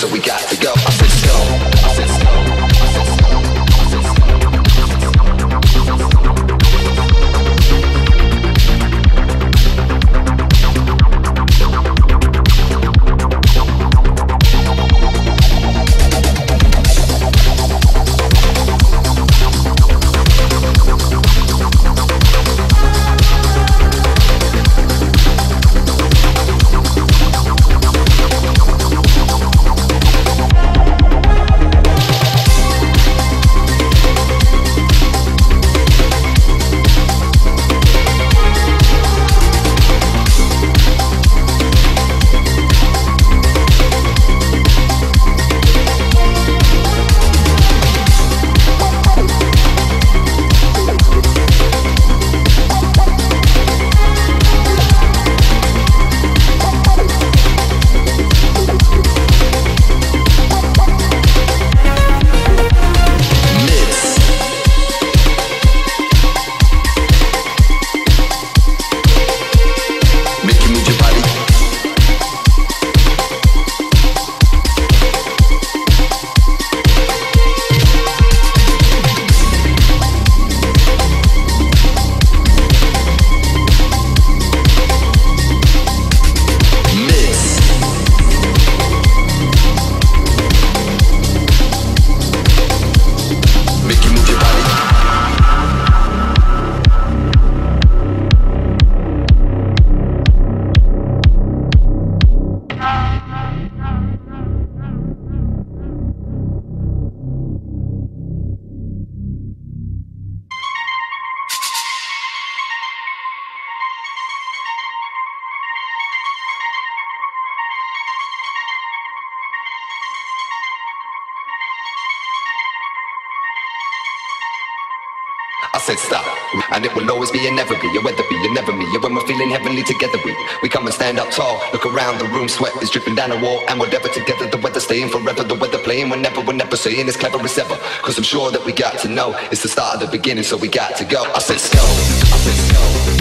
so we got to go. around the room, sweat is dripping down the wall, and whatever together, the weather staying forever, the weather playing whenever, we're never saying it's clever as ever. Cause I'm sure that we got to know it's the start of the beginning, so we got to go. I said, go, I said, go.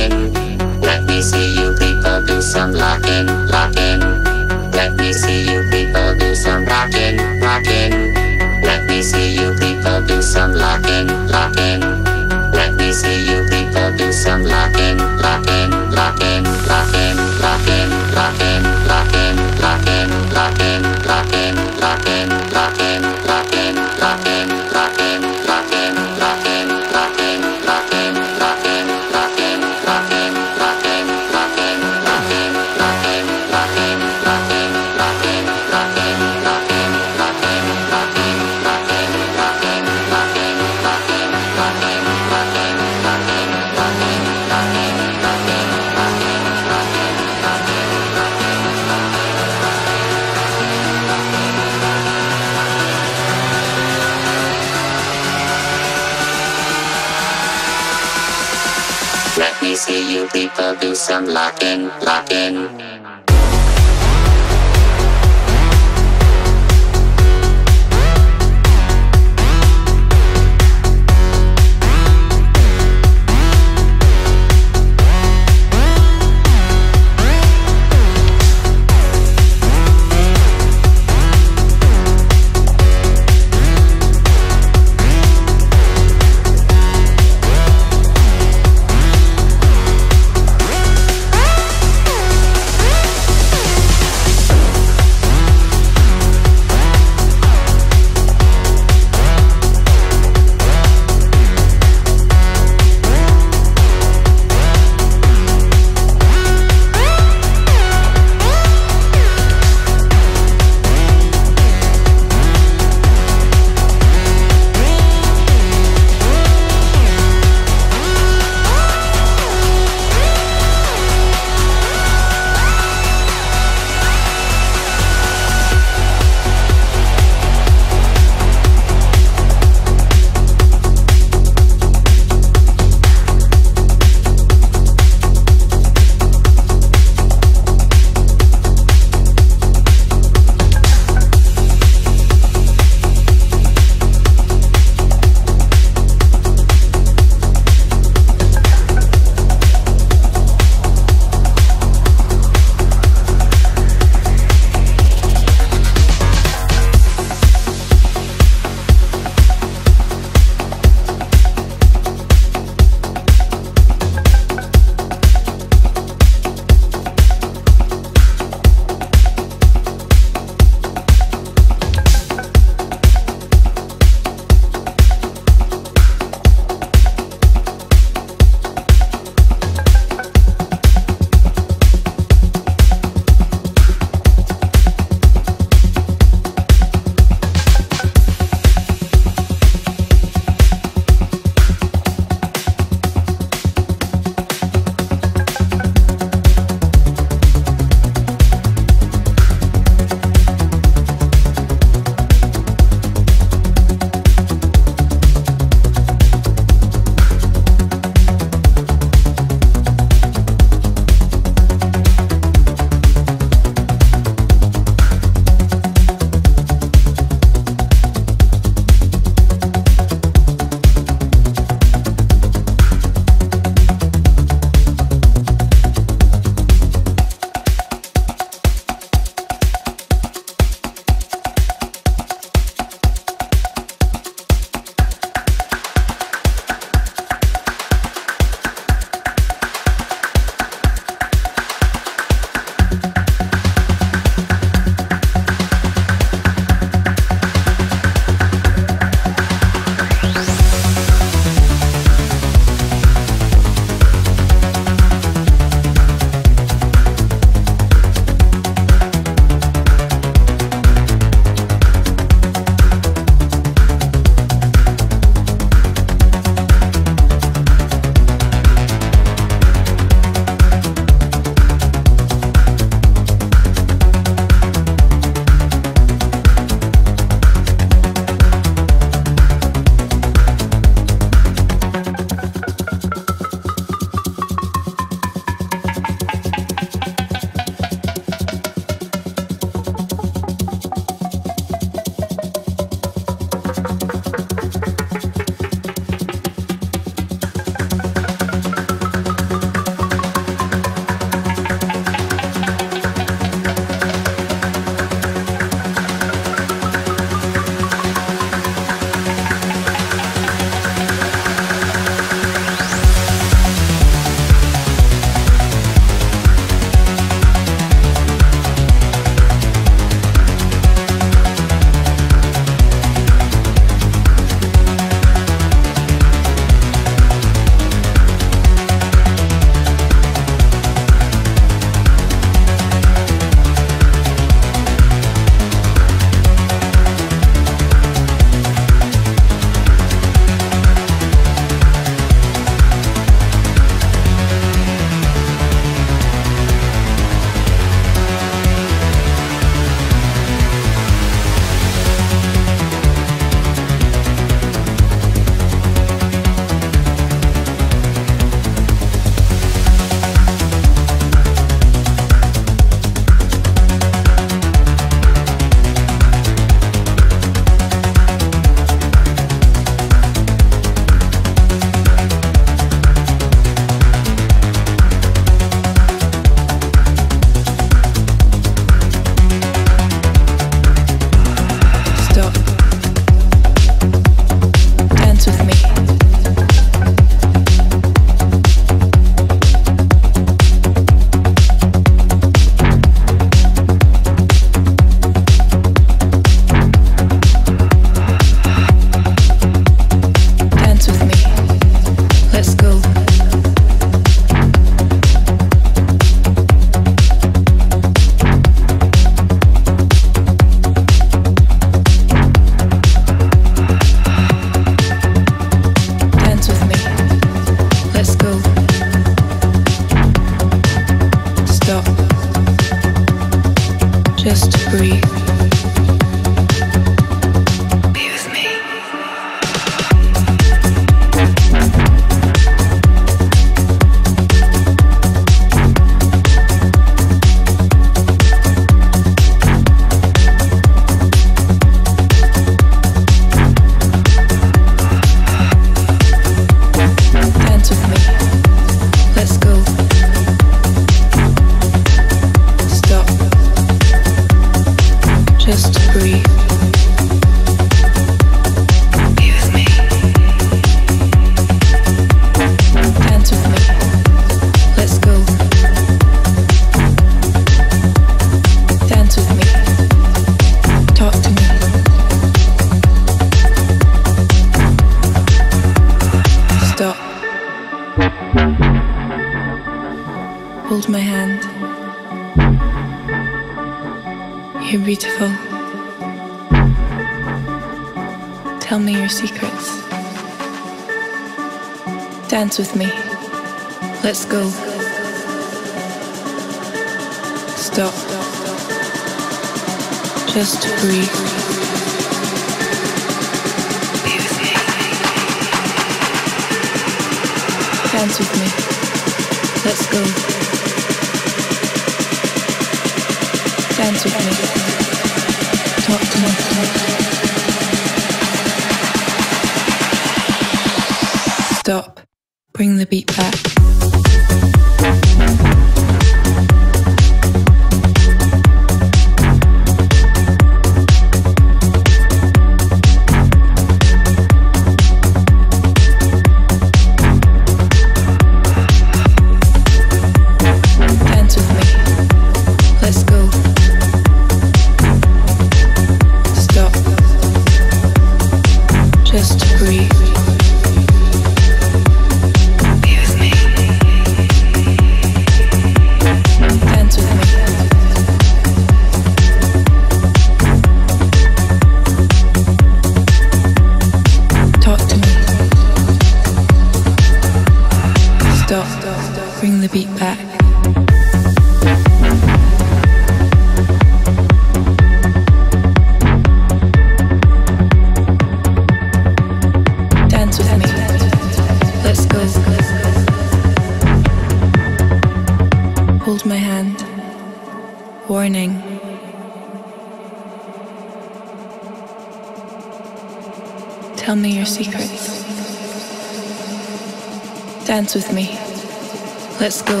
Let's go.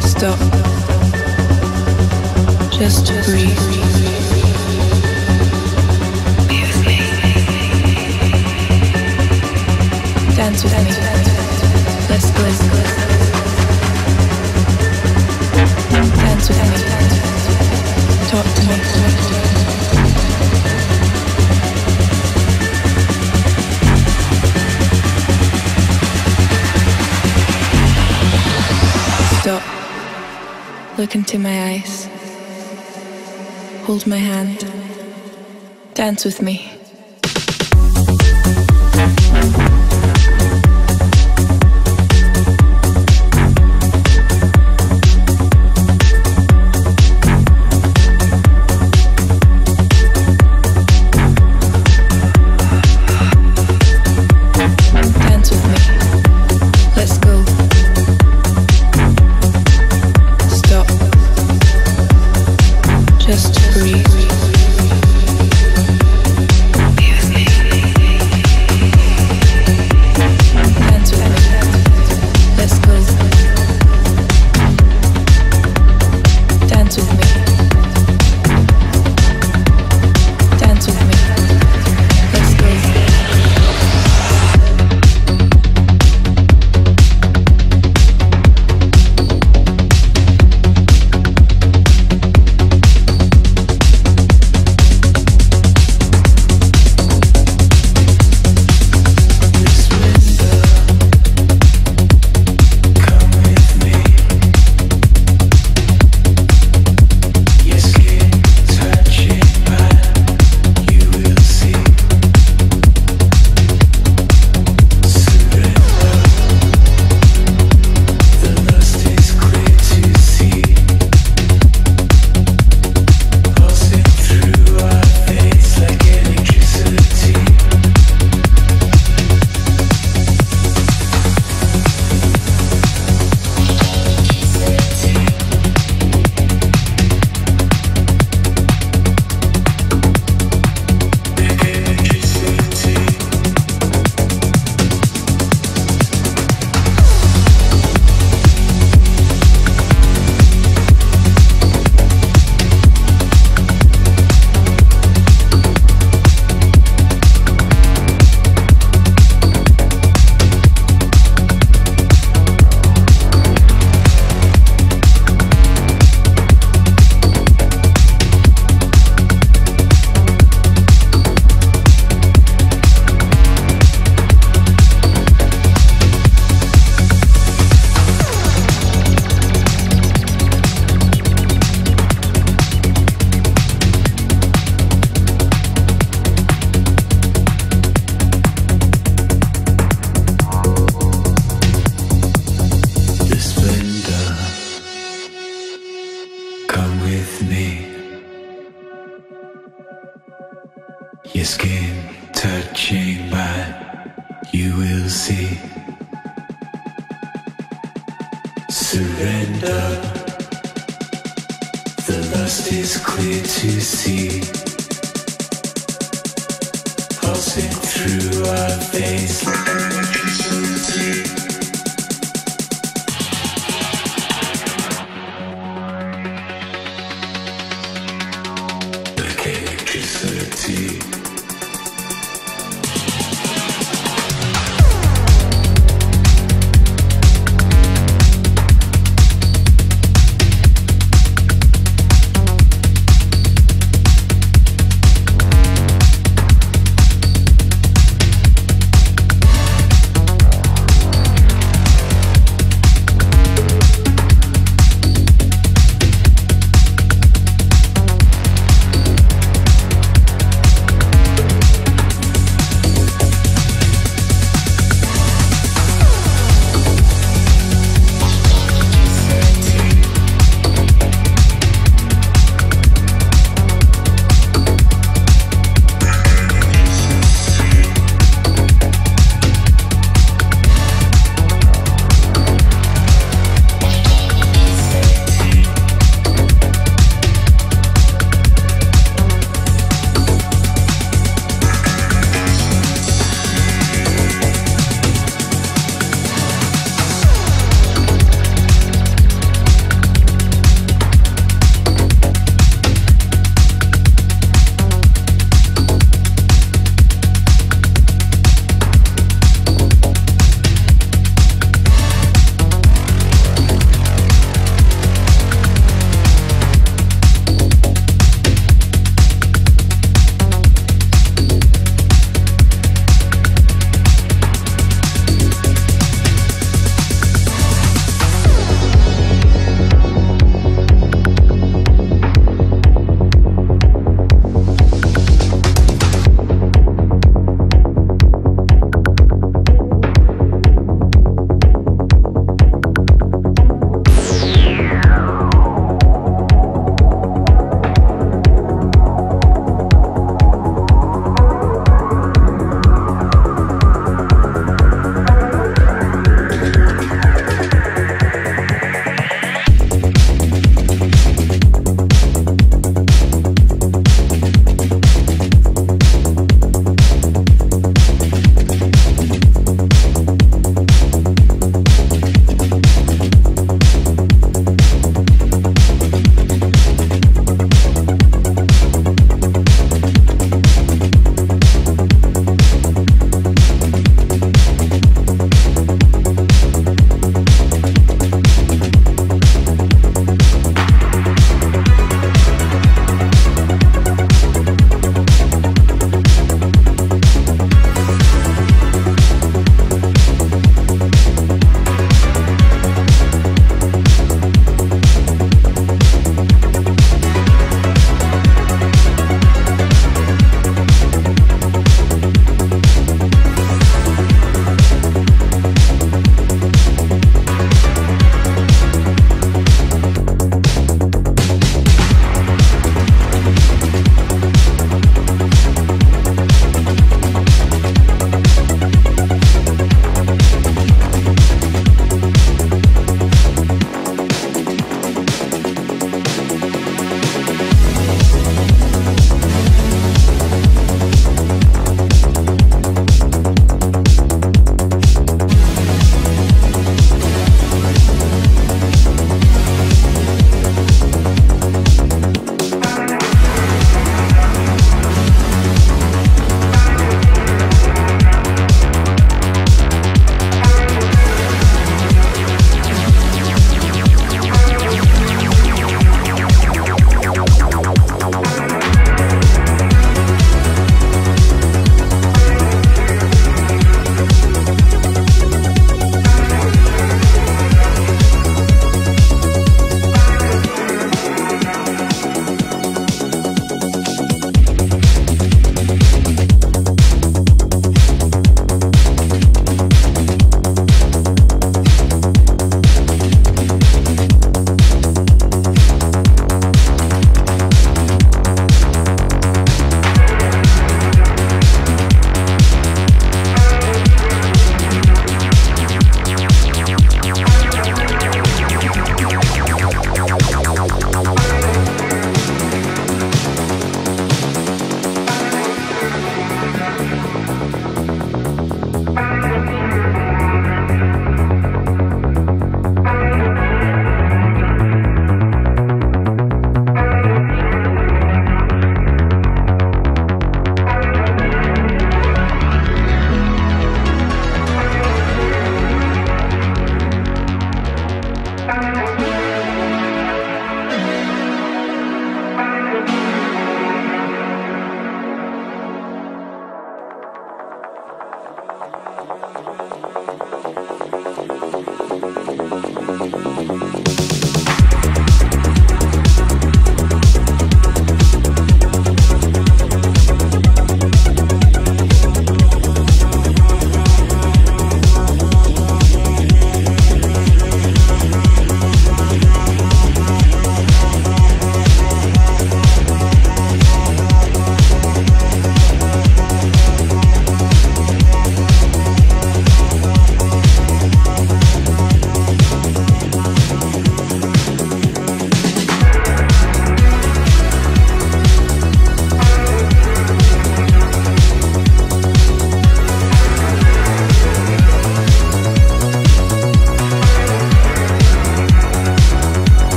Stop. Just to breathe. dance with me. Let's go. Dance with me. Talk to me. Look into my eyes. Hold my hand. Dance with me.